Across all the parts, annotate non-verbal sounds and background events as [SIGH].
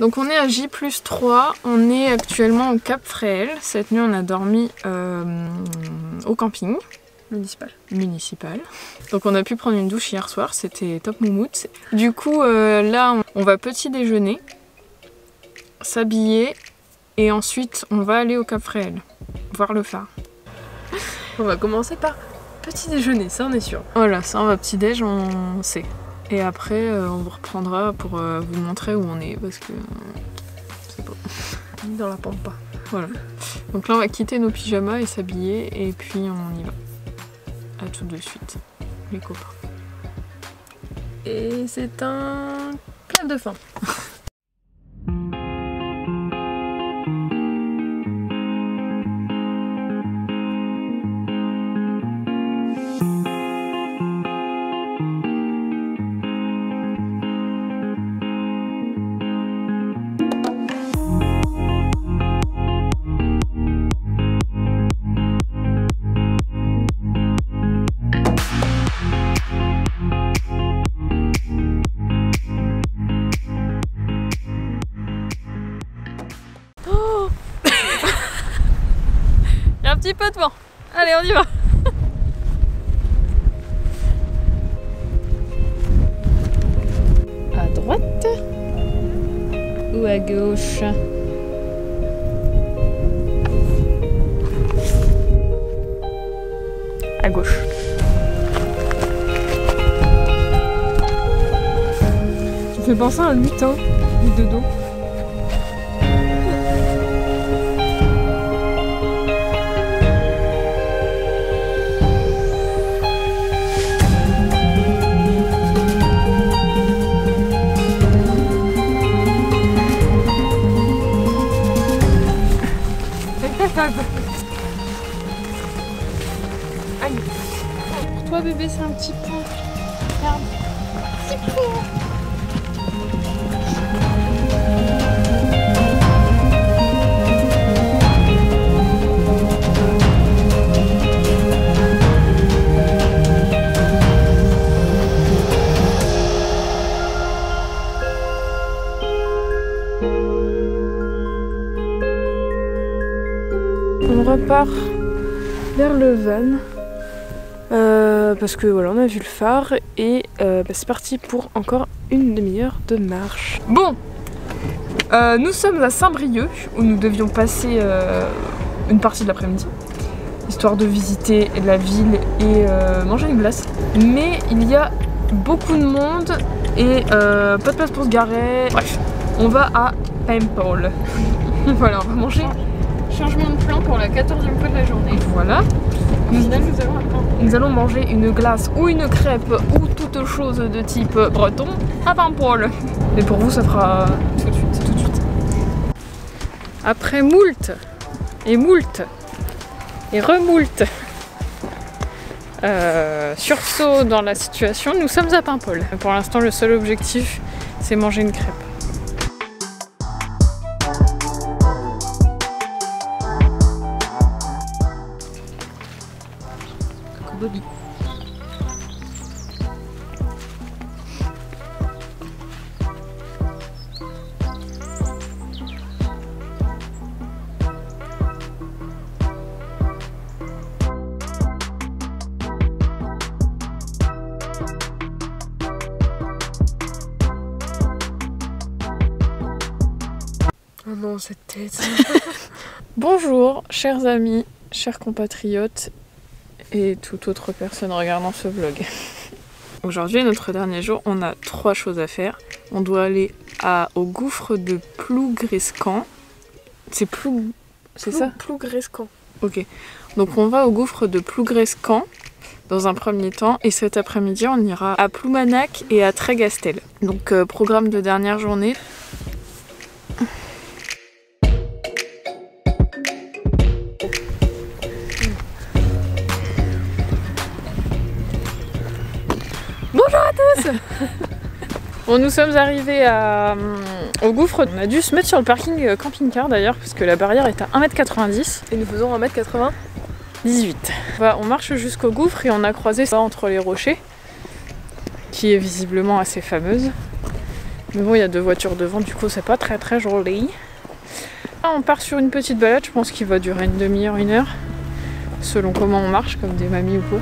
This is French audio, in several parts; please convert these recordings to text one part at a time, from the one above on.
Donc on est à J plus 3, on est actuellement au Cap Fréhel. Cette nuit on a dormi euh, au camping. Municipal. Municipal. Donc on a pu prendre une douche hier soir, c'était top moumoute. Du coup euh, là on va petit déjeuner, s'habiller et ensuite on va aller au Cap Fréhel, voir le phare. On va commencer par petit déjeuner, ça on est sûr. Voilà, ça on va petit déj, on sait. Et après, euh, on vous reprendra pour euh, vous montrer où on est parce que c'est beau. Dans la pampa. Voilà. Donc là, on va quitter nos pyjamas et s'habiller et puis on y va. À tout de suite, les copains. Et c'est un clap de fin. [LAUGHS] Allez, on y va. À droite ou à gauche À gauche. Tu fais penser à un lutin du dodo. Bébé, c'est un petit pont. Regarde. Petit pont. On repart vers le van. Euh, parce que voilà, on a vu le phare et euh, bah, c'est parti pour encore une demi-heure de marche. Bon, euh, nous sommes à Saint-Brieuc où nous devions passer une partie de l'après-midi, histoire de visiter la ville et manger une glace. Mais il y a beaucoup de monde et pas de place pour se garer. Bref, on va à Paimpol. [LAUGHS] voilà, on va manger. Changement de plan pour la 14e fois de la journée. Voilà. Au final, nous allons attendre. Nous allons manger une glace ou une crêpe ou toute chose de type breton à Paimpol. Mais pour vous, ça fera tout de suite. Tout de suite. Après moult et moult et remoult euh, sursaut dans la situation, nous sommes à Paimpol. Pour l'instant, le seul objectif, c'est manger une crêpe. Bobby. Oh non, cette tête. [LAUGHS] Bonjour, chers amis, chers compatriotes et toute autre personne regardant ce vlog. Aujourd'hui notre dernier jour, on a trois choses à faire. On doit aller à, au gouffre de Plougrescan. C'est Plou... C'est ça? Plougrescan. Ok. Donc on va au gouffre de Plougrescan dans un premier temps et cet après-midi on ira à Ploumanac et à Trégastel. Donc euh, programme de dernière journée. À tous Bon, nous sommes arrivés à, euh, au gouffre. On a dû se mettre sur le parking euh, camping-car d'ailleurs, parce que la barrière est à 1m90. Et nous faisons 1m80 18. Bah, on marche jusqu'au gouffre et on a croisé ça entre les rochers, qui est visiblement assez fameuse. Mais bon, il y a deux voitures devant, du coup, c'est pas très très joli. Là, on part sur une petite balade, je pense qu'il va durer une demi-heure, une heure, selon comment on marche, comme des mamies ou quoi.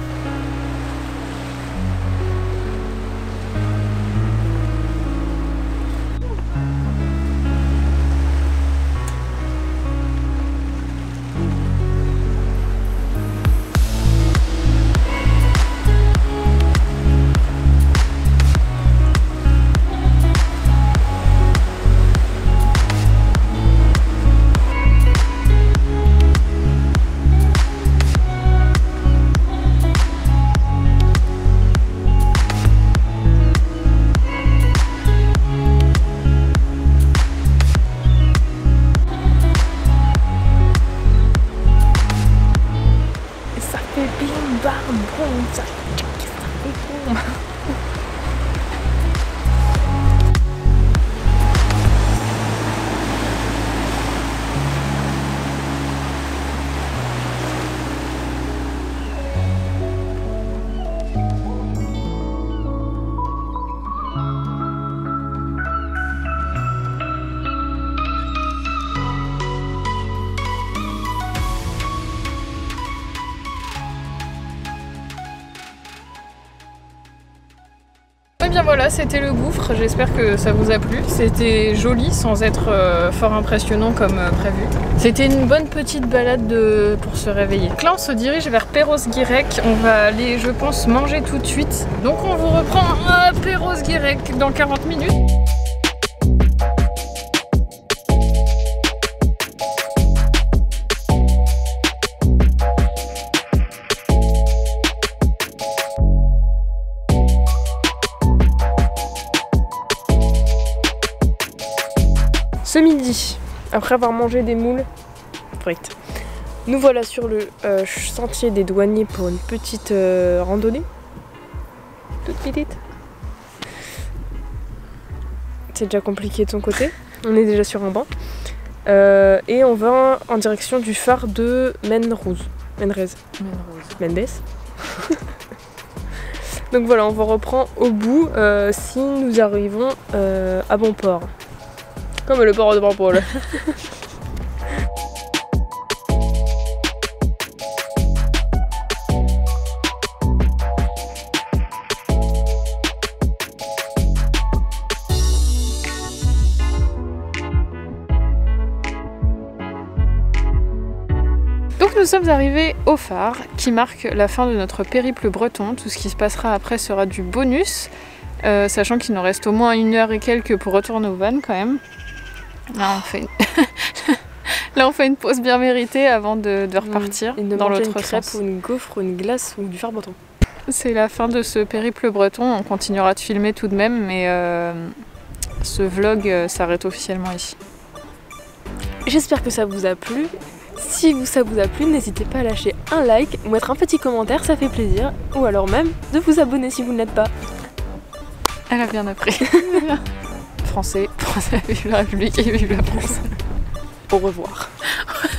Et bien voilà, c'était le gouffre, j'espère que ça vous a plu. C'était joli sans être euh, fort impressionnant comme euh, prévu. C'était une bonne petite balade de... pour se réveiller. là on se dirige vers Perros-Guirec, on va aller je pense manger tout de suite. Donc on vous reprend à Perros-Guirec dans 40 minutes. Midi, après avoir mangé des moules frites, nous voilà sur le euh, sentier des douaniers pour une petite euh, randonnée. Toute petite. C'est déjà compliqué de son côté. On est déjà sur un banc. Euh, et on va en direction du phare de Menrose. Menrez. Mendes. [LAUGHS] Donc voilà, on vous reprend au bout si nous arrivons à bon port. Comme le port de Pampoule. [LAUGHS] Donc nous sommes arrivés au phare qui marque la fin de notre périple breton. Tout ce qui se passera après sera du bonus, euh, sachant qu'il nous reste au moins une heure et quelques pour retourner au van quand même. Là, on fait une... [LAUGHS] Là, on fait une pause bien méritée avant de, de repartir Mmh. dans l'autre crêpe sens. ou une gaufre ou une glace ou du phare breton. C'est la fin de ce périple breton. On continuera de filmer tout de même, mais euh, ce vlog euh, s'arrête officiellement ici. J'espère que ça vous a plu. Si ça vous a plu, n'hésitez pas à lâcher un like ou mettre un petit commentaire, ça fait plaisir. Ou alors même de vous abonner si vous ne l'êtes pas. Elle a bien appris. [LAUGHS] Français, [LAUGHS] Français, vive la République et vive la France. Au revoir. [LAUGHS]